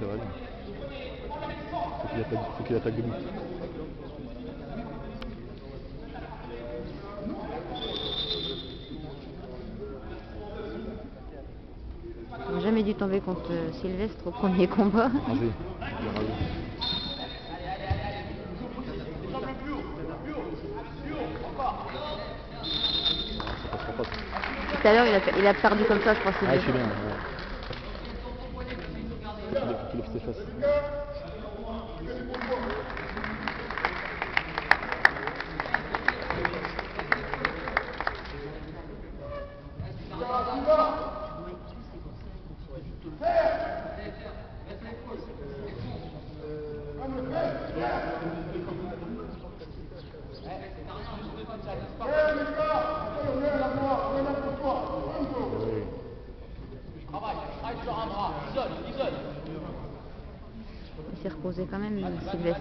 ça va bien. Faut qu'il attaque, faut qu'il attaque debout. J'aurais jamais dû tomber contre euh, Sylvestre au premier combat. Tout à l'heure, il a, il a perdu comme ça, je pense. Ah, je bien. Qu'il lève ses fesses. Il s'est reposé quand même, Sylvestre.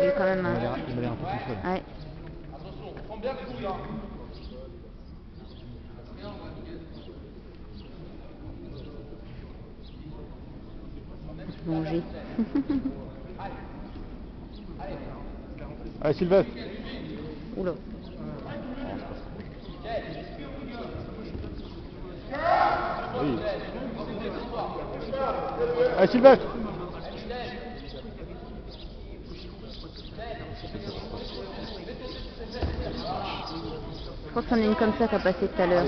Il est quand même Il m'a un... l'air il m'a l'air un peu plus faible. Ouais. Manger. Allez Sylvestre Oula. Oui. Allez Sylvestre Je crois que c'en est une comme ça qui a passé tout à l'heure.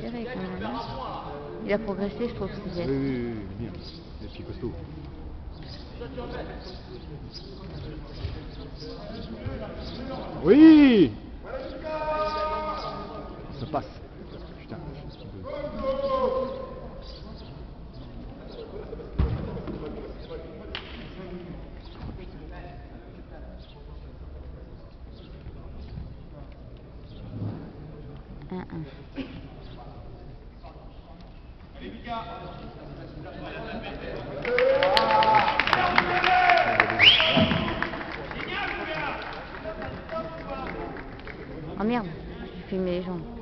Quand même. hein. Il a progressé, je trouve, Sylvestre. oui, oui, oui, bien. Il est costaud. Oui Ça passe. Putain, je suis un peu- Un, un. Oh merde, j'ai filmé les jambes.